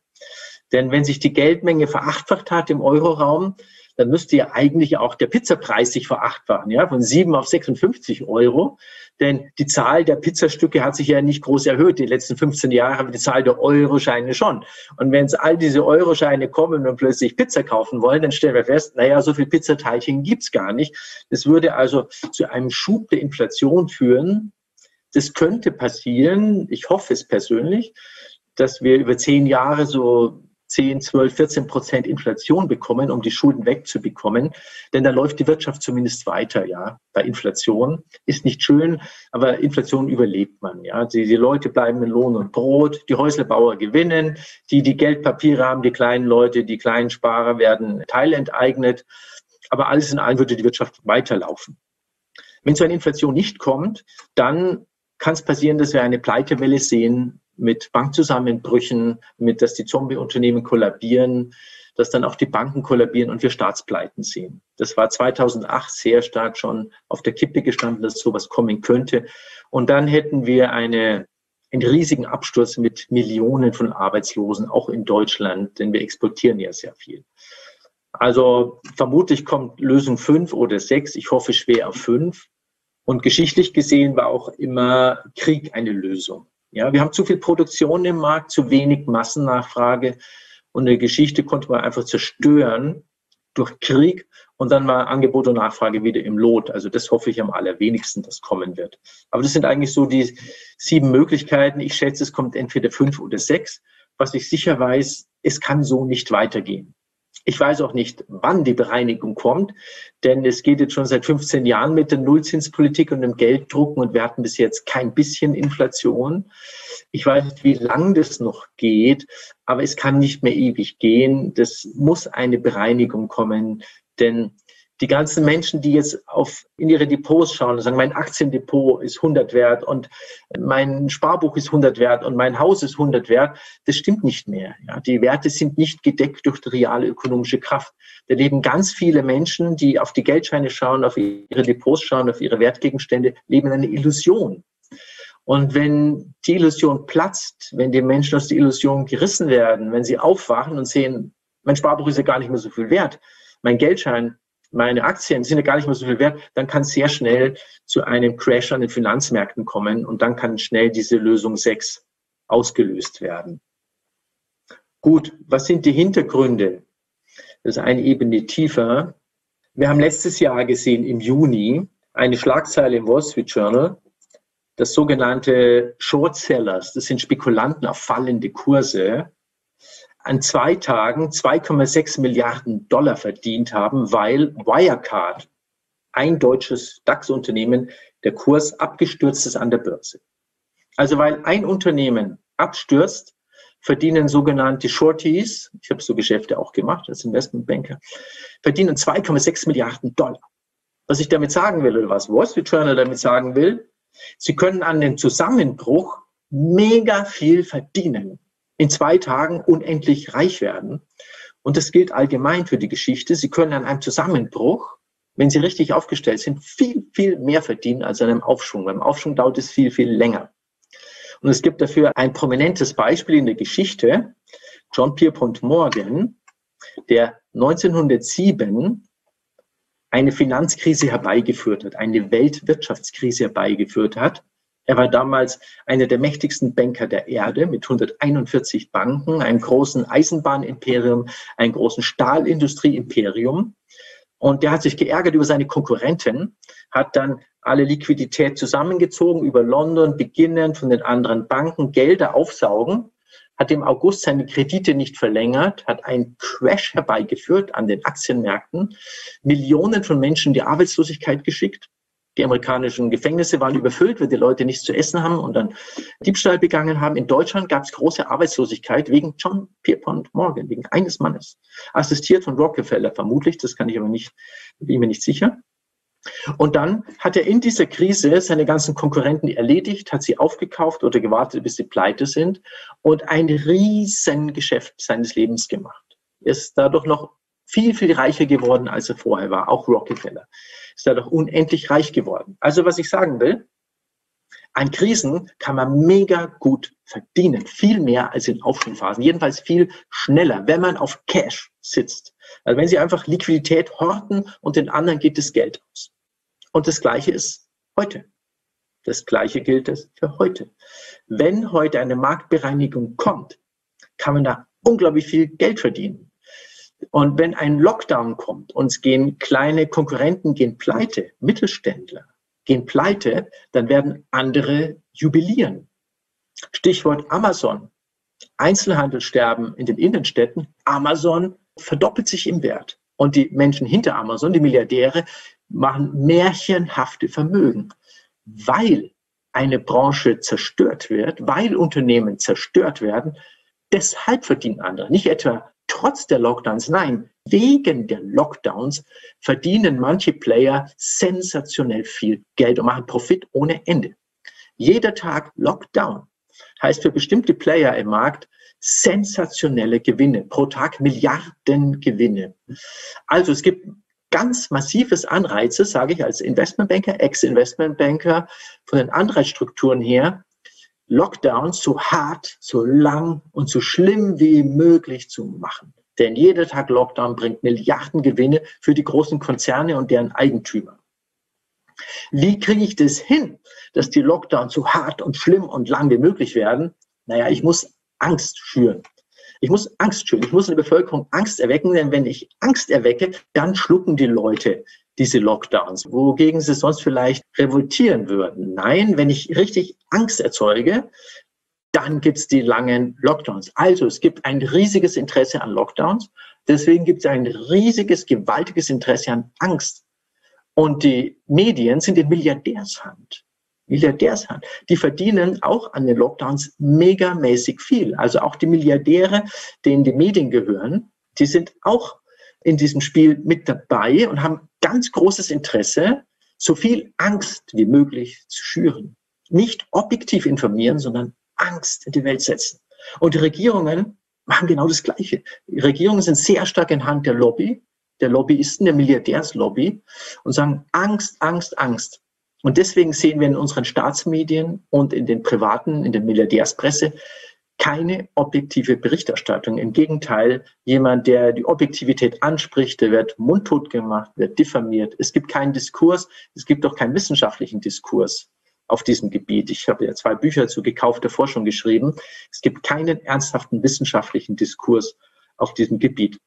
Denn wenn sich die Geldmenge verachtfacht hat im Euroraum, dann müsste ja eigentlich auch der Pizzapreis sich verachtfachen, ja, von 7 auf 56 Euro. Denn die Zahl der Pizzastücke hat sich ja nicht groß erhöht. Die letzten 15 Jahre haben die Zahl der Euroscheine schon. Und wenn es all diese Euroscheine kommen und plötzlich Pizza kaufen wollen, dann stellen wir fest, naja, so viel Pizzateilchen gibt's gar nicht. Das würde also zu einem Schub der Inflation führen. Das könnte passieren. Ich hoffe es persönlich, dass wir über zehn Jahre so 10, 12, 14 Prozent Inflation bekommen, um die Schulden wegzubekommen. Denn da läuft die Wirtschaft zumindest weiter, ja. Bei Inflation ist nicht schön, aber Inflation überlebt man, ja. Die, die Leute bleiben in Lohn und Brot, die Häuslebauer gewinnen, die, die Geldpapiere haben, die kleinen Leute, die kleinen Sparer werden teilenteignet. Aber alles in allem würde die Wirtschaft weiterlaufen. Wenn so eine Inflation nicht kommt, dann kann es passieren, dass wir eine Pleitewelle sehen mit Bankzusammenbrüchen, mit, dass die Zombie-Unternehmen kollabieren, dass dann auch die Banken kollabieren und wir Staatspleiten sehen. Das war 2008 sehr stark schon auf der Kippe gestanden, dass sowas kommen könnte. Und dann hätten wir eine, einen riesigen Absturz mit Millionen von Arbeitslosen, auch in Deutschland, denn wir exportieren ja sehr viel. Also vermutlich kommt Lösung fünf oder sechs. Ich hoffe schwer auf fünf. Und geschichtlich gesehen war auch immer Krieg eine Lösung. Ja, wir haben zu viel Produktion im Markt, zu wenig Massennachfrage und eine Geschichte konnte man einfach zerstören durch Krieg und dann war Angebot und Nachfrage wieder im Lot. Also das hoffe ich am allerwenigsten, dass kommen wird. Aber das sind eigentlich so die sieben Möglichkeiten. Ich schätze, es kommt entweder fünf oder sechs. Was ich sicher weiß, es kann so nicht weitergehen. Ich weiß auch nicht, wann die Bereinigung kommt, denn es geht jetzt schon seit 15 Jahren mit der Nullzinspolitik und dem Gelddrucken und wir hatten bis jetzt kein bisschen Inflation. Ich weiß nicht, wie lang das noch geht, aber es kann nicht mehr ewig gehen. Das muss eine Bereinigung kommen, denn die ganzen Menschen, die jetzt auf, in ihre Depots schauen und sagen, mein Aktiendepot ist 100 wert und mein Sparbuch ist 100 wert und mein Haus ist 100 wert, das stimmt nicht mehr. Ja, die Werte sind nicht gedeckt durch die reale ökonomische Kraft. Da leben ganz viele Menschen, die auf die Geldscheine schauen, auf ihre Depots schauen, auf ihre Wertgegenstände, leben in einer Illusion. Und wenn die Illusion platzt, wenn die Menschen aus der Illusion gerissen werden, wenn sie aufwachen und sehen, mein Sparbuch ist ja gar nicht mehr so viel wert, mein Geldschein meine Aktien sind ja gar nicht mehr so viel wert, dann kann es sehr schnell zu einem Crash an den Finanzmärkten kommen und dann kann schnell diese Lösung 6 ausgelöst werden. Gut, was sind die Hintergründe? Das ist eine Ebene tiefer. Wir haben letztes Jahr gesehen im Juni eine Schlagzeile im Wall Street Journal, das sogenannte Short Sellers, das sind Spekulanten auf fallende Kurse, an zwei Tagen 2,6 Milliarden Dollar verdient haben, weil Wirecard, ein deutsches DAX-Unternehmen, der Kurs abgestürzt ist an der Börse. Also weil ein Unternehmen abstürzt, verdienen sogenannte Shorties, ich habe so Geschäfte auch gemacht als Investmentbanker, verdienen 2,6 Milliarden Dollar. Was ich damit sagen will, oder was Wall Street Journal damit sagen will, sie können an dem Zusammenbruch mega viel verdienen in zwei Tagen unendlich reich werden. Und das gilt allgemein für die Geschichte. Sie können an einem Zusammenbruch, wenn Sie richtig aufgestellt sind, viel, viel mehr verdienen als an einem Aufschwung. Beim Aufschwung dauert es viel, viel länger. Und es gibt dafür ein prominentes Beispiel in der Geschichte. John Pierpont Morgan, der 1907 eine Finanzkrise herbeigeführt hat, eine Weltwirtschaftskrise herbeigeführt hat, er war damals einer der mächtigsten Banker der Erde mit 141 Banken, einem großen Eisenbahnimperium, einem großen Stahlindustrieimperium. Und der hat sich geärgert über seine Konkurrenten, hat dann alle Liquidität zusammengezogen über London, beginnend von den anderen Banken, Gelder aufsaugen, hat im August seine Kredite nicht verlängert, hat einen Crash herbeigeführt an den Aktienmärkten, Millionen von Menschen die Arbeitslosigkeit geschickt die amerikanischen Gefängnisse waren überfüllt, weil die Leute nichts zu essen haben und dann Diebstahl begangen haben. In Deutschland gab es große Arbeitslosigkeit wegen John Pierpont Morgan, wegen eines Mannes. Assistiert von Rockefeller vermutlich, das kann ich aber nicht, bin mir nicht sicher. Und dann hat er in dieser Krise seine ganzen Konkurrenten erledigt, hat sie aufgekauft oder gewartet, bis sie pleite sind und ein Riesengeschäft seines Lebens gemacht. Er ist dadurch noch viel, viel reicher geworden, als er vorher war, auch Rockefeller ist doch unendlich reich geworden. Also was ich sagen will, An Krisen kann man mega gut verdienen, viel mehr als in Aufschwungphasen, jedenfalls viel schneller, wenn man auf Cash sitzt. Also wenn Sie einfach Liquidität horten und den anderen geht das Geld aus. Und das Gleiche ist heute. Das Gleiche gilt es für heute. Wenn heute eine Marktbereinigung kommt, kann man da unglaublich viel Geld verdienen. Und wenn ein Lockdown kommt und es gehen kleine Konkurrenten gehen pleite, Mittelständler gehen pleite, dann werden andere jubilieren. Stichwort Amazon. Einzelhandelssterben in den Innenstädten. Amazon verdoppelt sich im Wert. Und die Menschen hinter Amazon, die Milliardäre, machen märchenhafte Vermögen, weil eine Branche zerstört wird, weil Unternehmen zerstört werden. Deshalb verdienen andere. Nicht etwa trotz der Lockdowns, nein, wegen der Lockdowns verdienen manche Player sensationell viel Geld und machen Profit ohne Ende. Jeder Tag Lockdown heißt für bestimmte Player im Markt sensationelle Gewinne, pro Tag Milliarden Gewinne. Also es gibt ganz massives Anreize, sage ich als Investmentbanker, Ex-Investmentbanker, von den Anreizstrukturen her, Lockdowns so hart, so lang und so schlimm wie möglich zu machen. Denn jeder Tag Lockdown bringt Milliarden Gewinne für die großen Konzerne und deren Eigentümer. Wie kriege ich das hin, dass die Lockdowns so hart und schlimm und lang wie möglich werden? Naja, ich muss Angst schüren. Ich muss Angst schüren. Ich muss in der Bevölkerung Angst erwecken, denn wenn ich Angst erwecke, dann schlucken die Leute diese Lockdowns, wogegen sie sonst vielleicht revoltieren würden. Nein, wenn ich richtig Angst erzeuge, dann gibt es die langen Lockdowns. Also es gibt ein riesiges Interesse an Lockdowns. Deswegen gibt es ein riesiges, gewaltiges Interesse an Angst. Und die Medien sind in Milliardärshand. Milliardärshand. Die verdienen auch an den Lockdowns megamäßig viel. Also auch die Milliardäre, denen die Medien gehören, die sind auch in diesem Spiel mit dabei und haben ganz großes Interesse, so viel Angst wie möglich zu schüren. Nicht objektiv informieren, sondern Angst in die Welt setzen. Und die Regierungen machen genau das Gleiche. Die Regierungen sind sehr stark in Hand der Lobby, der Lobbyisten, der Milliardärslobby und sagen Angst, Angst, Angst. Und deswegen sehen wir in unseren Staatsmedien und in den privaten, in der Milliardärspresse keine objektive Berichterstattung. Im Gegenteil, jemand, der die Objektivität anspricht, der wird mundtot gemacht, wird diffamiert. Es gibt keinen Diskurs, es gibt auch keinen wissenschaftlichen Diskurs auf diesem Gebiet. Ich habe ja zwei Bücher zu gekaufter Forschung geschrieben. Es gibt keinen ernsthaften wissenschaftlichen Diskurs auf diesem Gebiet.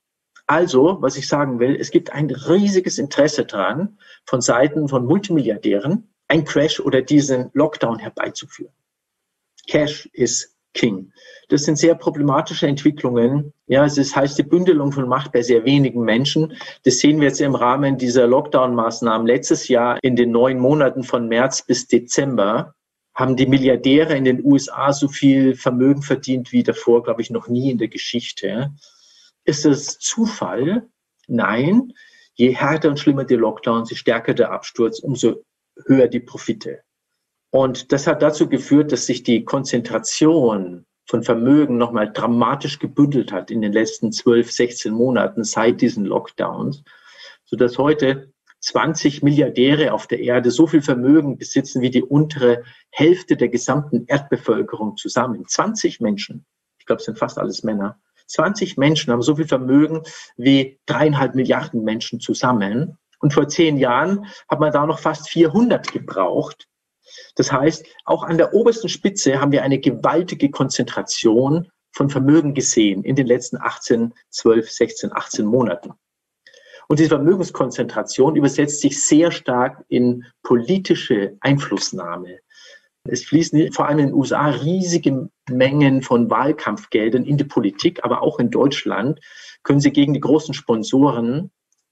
Also, was ich sagen will, es gibt ein riesiges Interesse dran, von Seiten von Multimilliardären ein Crash oder diesen Lockdown herbeizuführen. Cash ist King. Das sind sehr problematische Entwicklungen. Ja, es ist, heißt die Bündelung von Macht bei sehr wenigen Menschen. Das sehen wir jetzt im Rahmen dieser Lockdown-Maßnahmen. Letztes Jahr in den neun Monaten von März bis Dezember haben die Milliardäre in den USA so viel Vermögen verdient wie davor, glaube ich, noch nie in der Geschichte. Ist es Zufall? Nein. Je härter und schlimmer die Lockdowns, je stärker der Absturz, umso höher die Profite. Und das hat dazu geführt, dass sich die Konzentration von Vermögen nochmal dramatisch gebündelt hat in den letzten 12, 16 Monaten seit diesen Lockdowns, sodass heute 20 Milliardäre auf der Erde so viel Vermögen besitzen wie die untere Hälfte der gesamten Erdbevölkerung zusammen. 20 Menschen, ich glaube, es sind fast alles Männer, 20 Menschen haben so viel Vermögen wie dreieinhalb Milliarden Menschen zusammen. Und vor zehn Jahren hat man da noch fast 400 gebraucht. Das heißt, auch an der obersten Spitze haben wir eine gewaltige Konzentration von Vermögen gesehen in den letzten 18, 12, 16, 18 Monaten. Und diese Vermögenskonzentration übersetzt sich sehr stark in politische Einflussnahme. Es fließen vor allem in den USA riesige Mengen von Wahlkampfgeldern in die Politik, aber auch in Deutschland können Sie gegen die großen Sponsoren,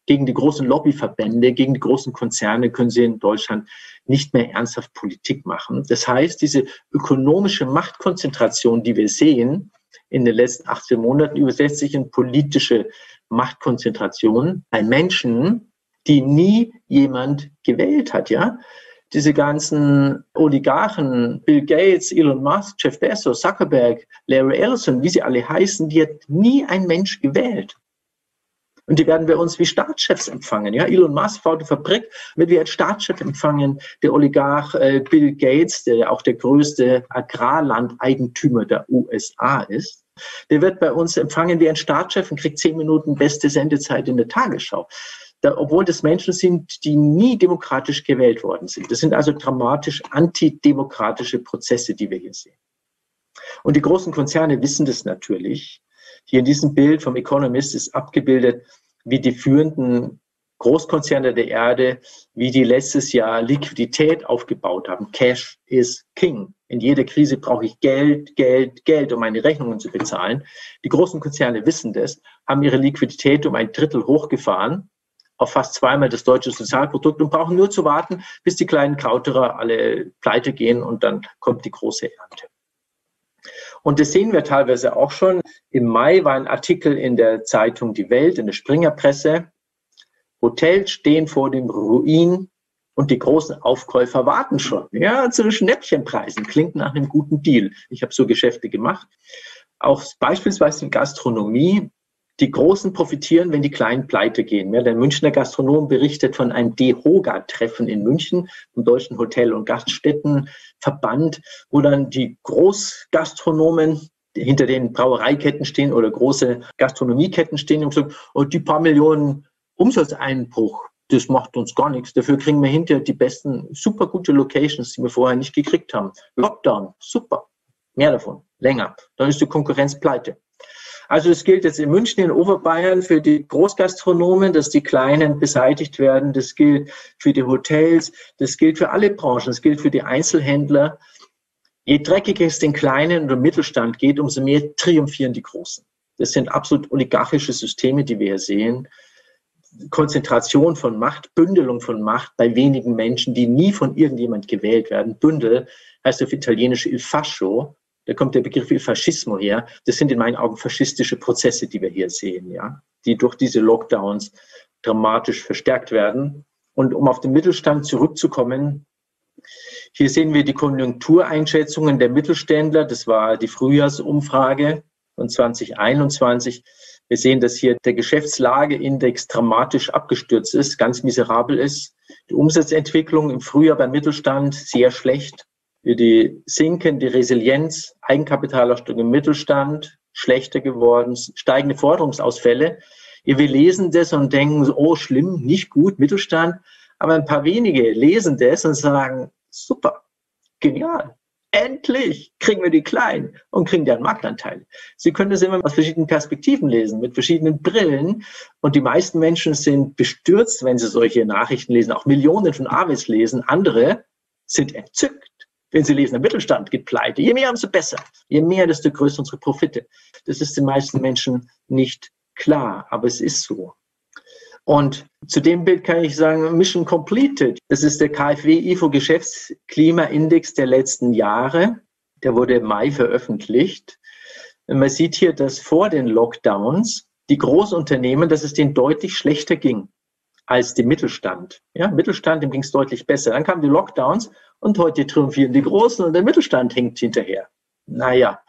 gegen die großen Lobbyverbände, gegen die großen Konzerne können Sie in Deutschland nicht mehr ernsthaft Politik machen. Das heißt, diese ökonomische Machtkonzentration, die wir sehen in den letzten 18 Monaten, übersetzt sich in politische Machtkonzentration bei Menschen, die nie jemand gewählt hat, ja diese ganzen Oligarchen, Bill Gates, Elon Musk, Jeff Bezos, Zuckerberg, Larry Ellison, wie sie alle heißen, die hat nie ein Mensch gewählt. Und die werden bei uns wie Staatschefs empfangen. Ja, Elon Musk baut eine Fabrik, wird wie ein Staatschef empfangen. Der Oligarch äh, Bill Gates, der auch der größte Agrarlandeigentümer der USA ist, der wird bei uns empfangen wie ein Staatschef und kriegt zehn Minuten beste Sendezeit in der Tagesschau. Da, obwohl das Menschen sind, die nie demokratisch gewählt worden sind. Das sind also dramatisch antidemokratische Prozesse, die wir hier sehen. Und die großen Konzerne wissen das natürlich. Hier in diesem Bild vom Economist ist abgebildet, wie die führenden Großkonzerne der Erde, wie die letztes Jahr Liquidität aufgebaut haben. Cash is King. In jeder Krise brauche ich Geld, Geld, Geld, um meine Rechnungen zu bezahlen. Die großen Konzerne wissen das, haben ihre Liquidität um ein Drittel hochgefahren, auf fast zweimal das deutsche Sozialprodukt und brauchen nur zu warten, bis die kleinen Krauterer alle pleite gehen und dann kommt die große Ernte. Und das sehen wir teilweise auch schon. Im Mai war ein Artikel in der Zeitung Die Welt, in der Springerpresse. Hotels stehen vor dem Ruin und die großen Aufkäufer warten schon. Ja, zu Schnäppchenpreisen. Klingt nach einem guten Deal. Ich habe so Geschäfte gemacht. Auch beispielsweise in Gastronomie die Großen profitieren, wenn die Kleinen pleite gehen. Ja, der Münchner Gastronom berichtet von einem DEHOGA-Treffen in München, vom Deutschen Hotel- und Gaststättenverband, wo dann die Großgastronomen hinter den Brauereiketten stehen oder große Gastronomieketten stehen und sagen, oh, die paar Millionen Umsatzeinbruch, das macht uns gar nichts. Dafür kriegen wir hinterher die besten, super gute Locations, die wir vorher nicht gekriegt haben. Lockdown, super. Mehr davon, länger. Dann ist die Konkurrenz pleite. Also es gilt jetzt in München, in Oberbayern für die Großgastronomen, dass die Kleinen beseitigt werden. Das gilt für die Hotels. Das gilt für alle Branchen. Das gilt für die Einzelhändler. Je dreckiger es den Kleinen oder Mittelstand geht, umso mehr triumphieren die Großen. Das sind absolut oligarchische Systeme, die wir hier sehen. Konzentration von Macht, Bündelung von Macht bei wenigen Menschen, die nie von irgendjemand gewählt werden. Bündel heißt auf Italienisch il fascio, da kommt der Begriff Faschismo her. Das sind in meinen Augen faschistische Prozesse, die wir hier sehen, ja, die durch diese Lockdowns dramatisch verstärkt werden. Und um auf den Mittelstand zurückzukommen, hier sehen wir die Konjunktureinschätzungen der Mittelständler. Das war die Frühjahrsumfrage von 2021. Wir sehen, dass hier der Geschäftslageindex dramatisch abgestürzt ist, ganz miserabel ist. Die Umsatzentwicklung im Frühjahr beim Mittelstand sehr schlecht für die sinkende Resilienz, Eigenkapitalerstellung im Mittelstand, schlechter geworden, steigende Forderungsausfälle. Wir lesen das und denken, oh schlimm, nicht gut, Mittelstand. Aber ein paar wenige lesen das und sagen, super, genial. Endlich kriegen wir die Kleinen und kriegen deren Marktanteil. Sie können das immer aus verschiedenen Perspektiven lesen, mit verschiedenen Brillen. Und die meisten Menschen sind bestürzt, wenn sie solche Nachrichten lesen, auch Millionen von Avis lesen. Andere sind entzückt wenn Sie lesen, der Mittelstand geht pleite. Je mehr, umso besser. Je mehr, desto größer unsere Profite. Das ist den meisten Menschen nicht klar, aber es ist so. Und zu dem Bild kann ich sagen, Mission Completed. Das ist der KfW-IFO Geschäftsklimaindex der letzten Jahre. Der wurde im Mai veröffentlicht. Man sieht hier, dass vor den Lockdowns die Großunternehmen, dass es denen deutlich schlechter ging als dem Mittelstand. Ja, Mittelstand, dem ging es deutlich besser. Dann kamen die Lockdowns und heute triumphieren die Großen und der Mittelstand hängt hinterher. Naja,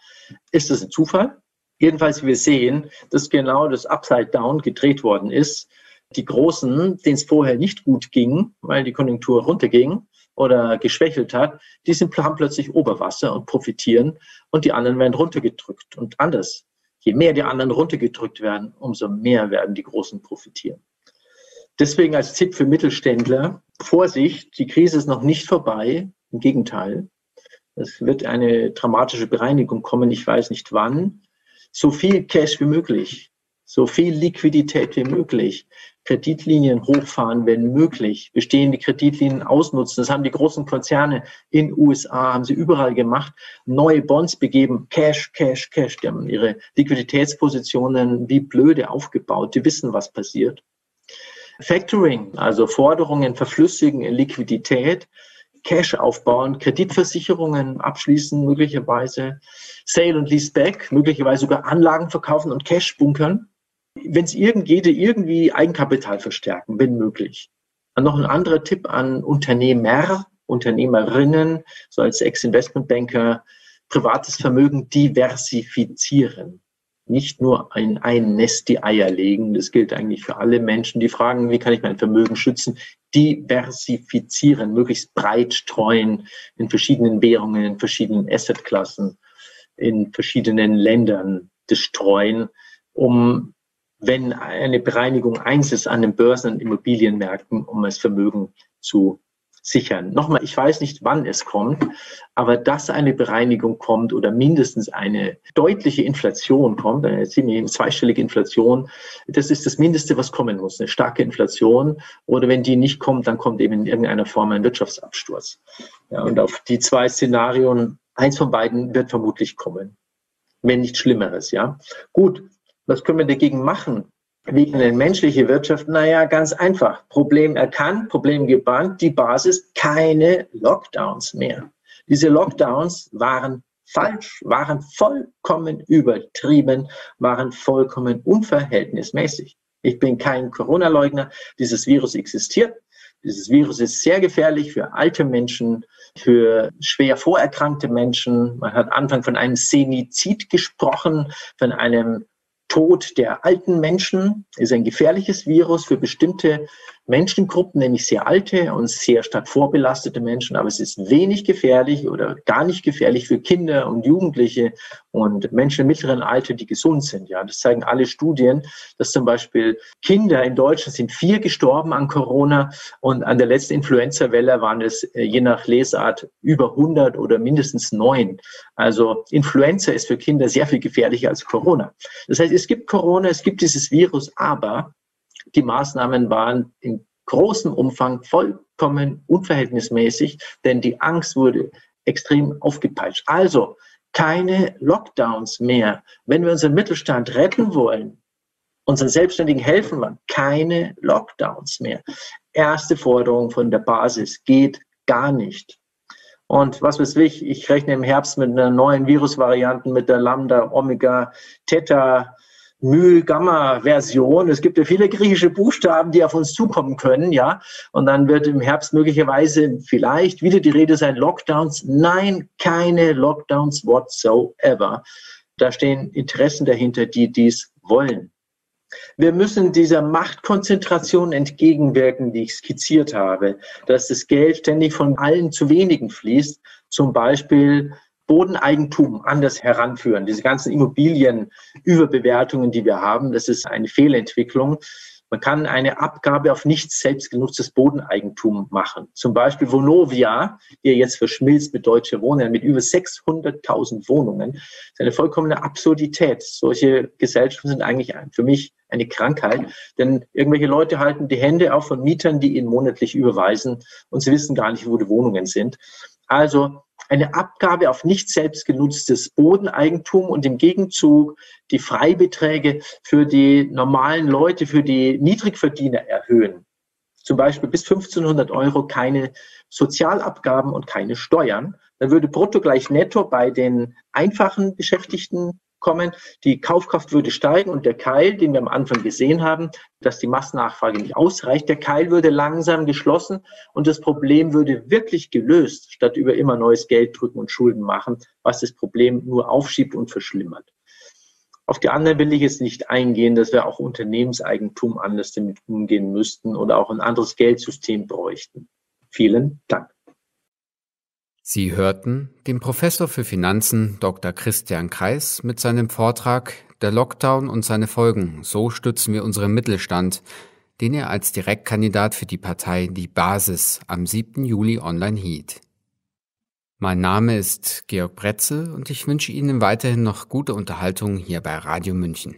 ist das ein Zufall? Jedenfalls, wir sehen, dass genau das Upside Down gedreht worden ist. Die Großen, denen es vorher nicht gut ging, weil die Konjunktur runterging oder geschwächelt hat, die sind, haben plötzlich Oberwasser und profitieren und die anderen werden runtergedrückt. Und anders, je mehr die anderen runtergedrückt werden, umso mehr werden die Großen profitieren. Deswegen als Tipp für Mittelständler, Vorsicht, die Krise ist noch nicht vorbei. Im Gegenteil. Es wird eine dramatische Bereinigung kommen. Ich weiß nicht wann. So viel Cash wie möglich. So viel Liquidität wie möglich. Kreditlinien hochfahren, wenn möglich. Bestehende Kreditlinien ausnutzen. Das haben die großen Konzerne in USA, haben sie überall gemacht. Neue Bonds begeben. Cash, Cash, Cash. Die haben ihre Liquiditätspositionen wie blöde aufgebaut. Die wissen, was passiert. Factoring, also Forderungen verflüssigen in Liquidität, Cash aufbauen, Kreditversicherungen abschließen, möglicherweise Sale und Leaseback, möglicherweise sogar Anlagen verkaufen und Cash bunkern. Wenn es irgend geht, irgendwie Eigenkapital verstärken, wenn möglich. Und noch ein anderer Tipp an Unternehmer, Unternehmerinnen, so als Ex-Investmentbanker, privates Vermögen diversifizieren. Nicht nur in ein Nest die Eier legen. Das gilt eigentlich für alle Menschen, die fragen, wie kann ich mein Vermögen schützen? Diversifizieren, möglichst breit streuen in verschiedenen Währungen, in verschiedenen Assetklassen, in verschiedenen Ländern das streuen, um wenn eine Bereinigung eins ist an den Börsen und Immobilienmärkten, um das Vermögen zu sichern. Nochmal, ich weiß nicht, wann es kommt, aber dass eine Bereinigung kommt oder mindestens eine deutliche Inflation kommt, eine ziemlich zweistellige Inflation, das ist das Mindeste, was kommen muss. Eine starke Inflation oder wenn die nicht kommt, dann kommt eben in irgendeiner Form ein Wirtschaftsabsturz. Ja, und auf die zwei Szenarien, eins von beiden wird vermutlich kommen, wenn nichts Schlimmeres. Ja, gut. Was können wir dagegen machen? Wie eine menschliche Wirtschaft? Naja, ganz einfach. Problem erkannt, Problem gebannt. Die Basis, keine Lockdowns mehr. Diese Lockdowns waren falsch, waren vollkommen übertrieben, waren vollkommen unverhältnismäßig. Ich bin kein Corona-Leugner. Dieses Virus existiert. Dieses Virus ist sehr gefährlich für alte Menschen, für schwer vorerkrankte Menschen. Man hat Anfang von einem Senizid gesprochen, von einem Tod der alten Menschen ist ein gefährliches Virus für bestimmte Menschengruppen, nämlich sehr alte und sehr stark vorbelastete Menschen. Aber es ist wenig gefährlich oder gar nicht gefährlich für Kinder und Jugendliche und Menschen im mittleren Alter, die gesund sind. Ja, das zeigen alle Studien, dass zum Beispiel Kinder in Deutschland sind vier gestorben an Corona und an der letzten Influenza-Welle waren es äh, je nach Lesart über 100 oder mindestens neun. Also Influenza ist für Kinder sehr viel gefährlicher als Corona. Das heißt, es gibt Corona, es gibt dieses Virus, aber die Maßnahmen waren in großem Umfang vollkommen unverhältnismäßig, denn die Angst wurde extrem aufgepeitscht. Also keine Lockdowns mehr. Wenn wir unseren Mittelstand retten wollen, unseren Selbstständigen helfen wollen, keine Lockdowns mehr. Erste Forderung von der Basis geht gar nicht. Und was weiß ich, ich rechne im Herbst mit einer neuen Virusvariante, mit der Lambda, Omega, Theta, Mühl-Gamma-Version. Es gibt ja viele griechische Buchstaben, die auf uns zukommen können, ja. Und dann wird im Herbst möglicherweise vielleicht wieder die Rede sein, Lockdowns. Nein, keine Lockdowns whatsoever. Da stehen Interessen dahinter, die dies wollen. Wir müssen dieser Machtkonzentration entgegenwirken, die ich skizziert habe, dass das Geld ständig von allen zu wenigen fließt, zum Beispiel Bodeneigentum anders heranführen. Diese ganzen Immobilienüberbewertungen, die wir haben, das ist eine Fehlentwicklung. Man kann eine Abgabe auf nicht selbst genutztes Bodeneigentum machen. Zum Beispiel Vonovia, die jetzt verschmilzt mit Deutsche Wohnen, mit über 600.000 Wohnungen. Das ist eine vollkommene Absurdität. Solche Gesellschaften sind eigentlich für mich eine Krankheit, denn irgendwelche Leute halten die Hände auf von Mietern, die ihnen monatlich überweisen und sie wissen gar nicht, wo die Wohnungen sind. Also eine Abgabe auf nicht selbst genutztes Bodeneigentum und im Gegenzug die Freibeträge für die normalen Leute, für die Niedrigverdiener erhöhen. Zum Beispiel bis 1500 Euro keine Sozialabgaben und keine Steuern. Dann würde brutto gleich netto bei den einfachen Beschäftigten kommen. Die Kaufkraft würde steigen und der Keil, den wir am Anfang gesehen haben, dass die Massennachfrage nicht ausreicht, der Keil würde langsam geschlossen und das Problem würde wirklich gelöst, statt über immer neues Geld drücken und Schulden machen, was das Problem nur aufschiebt und verschlimmert. Auf die anderen will ich jetzt nicht eingehen, dass wir auch Unternehmenseigentum anders damit umgehen müssten oder auch ein anderes Geldsystem bräuchten. Vielen Dank. Sie hörten den Professor für Finanzen Dr. Christian Kreis mit seinem Vortrag Der Lockdown und seine Folgen. So stützen wir unseren Mittelstand, den er als Direktkandidat für die Partei Die Basis am 7. Juli online hielt. Mein Name ist Georg Bretzel und ich wünsche Ihnen weiterhin noch gute Unterhaltung hier bei Radio München.